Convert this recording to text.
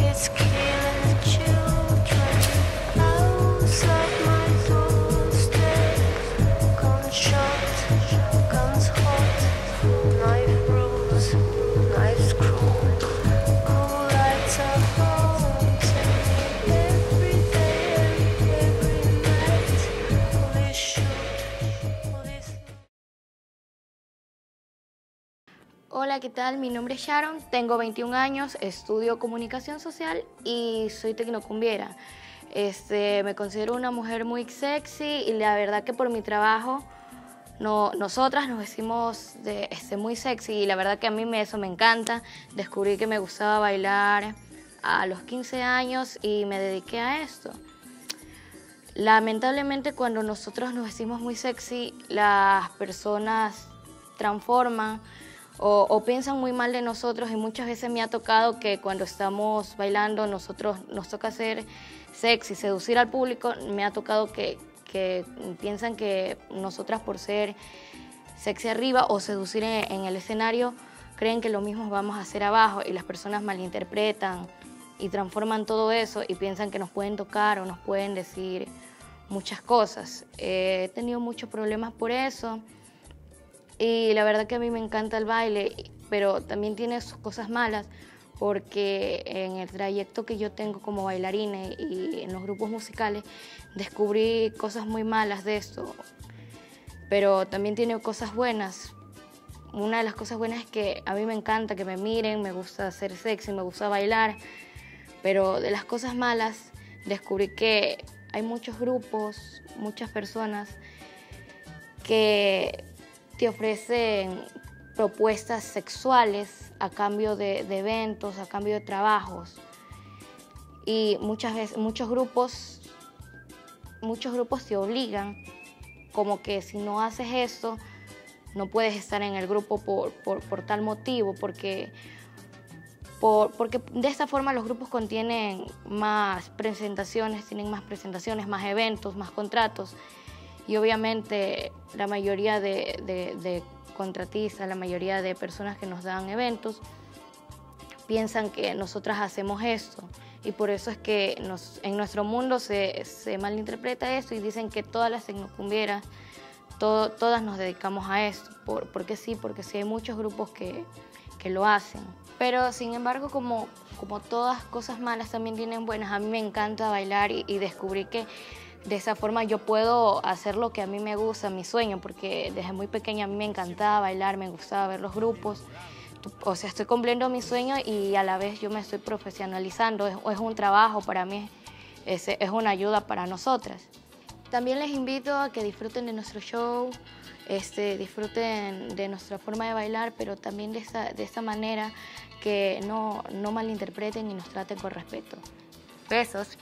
It's killing the chill. Hola, ¿qué tal? Mi nombre es Sharon, tengo 21 años, estudio comunicación social y soy tecnocumbiera. Este, me considero una mujer muy sexy y la verdad que por mi trabajo no, nosotras nos vestimos de, este, muy sexy y la verdad que a mí me, eso me encanta. Descubrí que me gustaba bailar a los 15 años y me dediqué a esto. Lamentablemente cuando nosotros nos vestimos muy sexy, las personas transforman o, o piensan muy mal de nosotros. Y muchas veces me ha tocado que cuando estamos bailando nosotros nos toca ser sexy, seducir al público, me ha tocado que, que piensan que nosotras por ser sexy arriba o seducir en, en el escenario creen que lo mismo vamos a hacer abajo y las personas malinterpretan y transforman todo eso y piensan que nos pueden tocar o nos pueden decir muchas cosas. Eh, he tenido muchos problemas por eso y la verdad que a mí me encanta el baile, pero también tiene sus cosas malas porque en el trayecto que yo tengo como bailarina y en los grupos musicales descubrí cosas muy malas de esto, pero también tiene cosas buenas. Una de las cosas buenas es que a mí me encanta que me miren, me gusta ser sexy, me gusta bailar, pero de las cosas malas descubrí que hay muchos grupos, muchas personas que te ofrecen propuestas sexuales a cambio de, eventos, a cambio de trabajos. Y muchas veces, muchos grupos, muchos grupos te obligan, como que si no haces esto, no puedes estar en el grupo por, por, por tal motivo, porque, por, porque de esta forma los grupos contienen más presentaciones, tienen más presentaciones, más eventos, más contratos. Y obviamente la mayoría de, de, de contratistas, la mayoría de personas que nos dan eventos, piensan que nosotras hacemos esto. Y por eso es que nos, en nuestro mundo se, se, malinterpreta esto y dicen que todas las tecnocumbieras, todo, todas nos dedicamos a esto. Por, porque sí, porque sí hay muchos grupos que, que lo hacen. Pero sin embargo, como, como todas cosas malas también tienen buenas, a mí me encanta bailar y, y descubrí que de esa forma yo puedo hacer lo que a mí me gusta, mi sueño, porque desde muy pequeña a mí me encantaba bailar, me gustaba ver los grupos. O sea, estoy cumpliendo mi sueño y a la vez yo me estoy profesionalizando. Es, es un trabajo para mí, es, es una ayuda para nosotras. También les invito a que disfruten de nuestro show, este, disfruten de nuestra forma de bailar, pero también de esta, de esta manera que no, no malinterpreten y nos traten con respeto. Besos.